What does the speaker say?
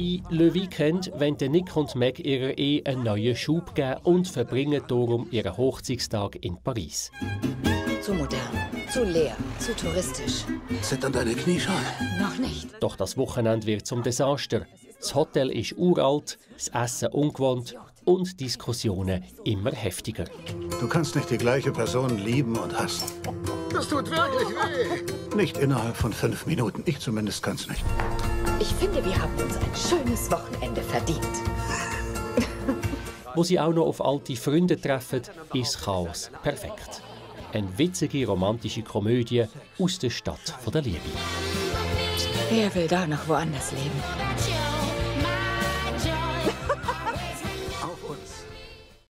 In Le Weekend wollen Nick und Meg ihrer Ehe einen neuen Schub geben und verbringen darum ihren Hochzeitstag in Paris. Zu modern, zu leer, zu touristisch. Zittern deine Knie schon? Noch nicht. Doch das Wochenende wird zum Desaster. Das Hotel ist uralt, das Essen ungewohnt und Diskussionen immer heftiger. Du kannst nicht die gleiche Person lieben und hassen. Das tut wirklich weh. Nicht innerhalb von fünf Minuten. Ich zumindest kann's nicht. Ich finde, wir haben uns ein schönes Wochenende verdient. Wo sie auch noch auf alte Freunde treffen, ist Chaos perfekt. Eine witzige romantische Komödie aus der Stadt der Liebe. Wer will da noch woanders leben?